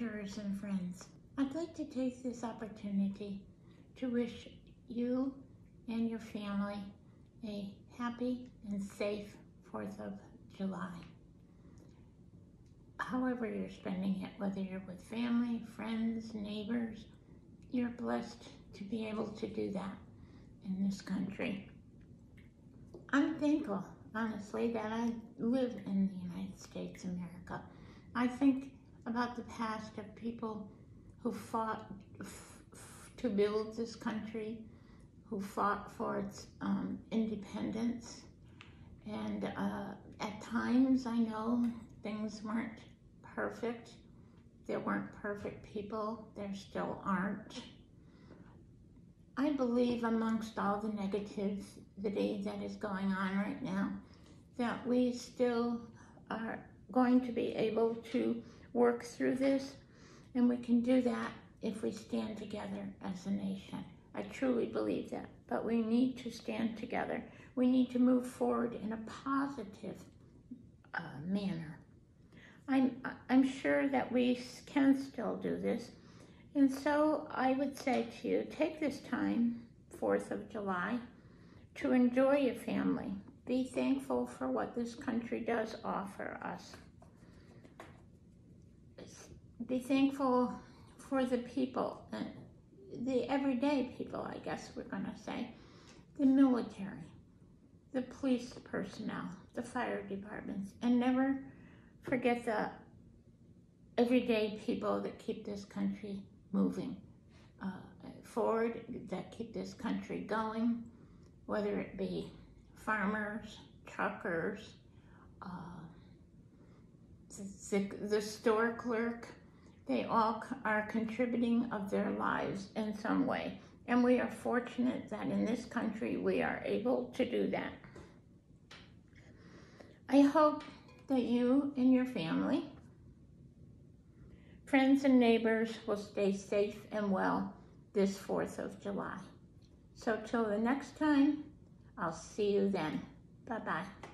and friends. I'd like to take this opportunity to wish you and your family a happy and safe 4th of July. However you're spending it, whether you're with family, friends, neighbors, you're blessed to be able to do that in this country. I'm thankful, honestly, that I live in the United States of America. I think about the past of people who fought to build this country, who fought for its um, independence. And uh, at times, I know things weren't perfect. There weren't perfect people. There still aren't. I believe amongst all the negativity that is going on right now, that we still are going to be able to work through this, and we can do that if we stand together as a nation. I truly believe that, but we need to stand together. We need to move forward in a positive uh, manner. I'm, I'm sure that we can still do this. And so I would say to you, take this time, 4th of July, to enjoy your family. Be thankful for what this country does offer us be thankful for the people, uh, the everyday people, I guess we're going to say, the military, the police personnel, the fire departments, and never forget the everyday people that keep this country moving uh, forward, that keep this country going, whether it be farmers, truckers, uh, the, the store clerk, they all are contributing of their lives in some way. And we are fortunate that in this country we are able to do that. I hope that you and your family, friends and neighbors will stay safe and well this 4th of July. So till the next time, I'll see you then. Bye-bye.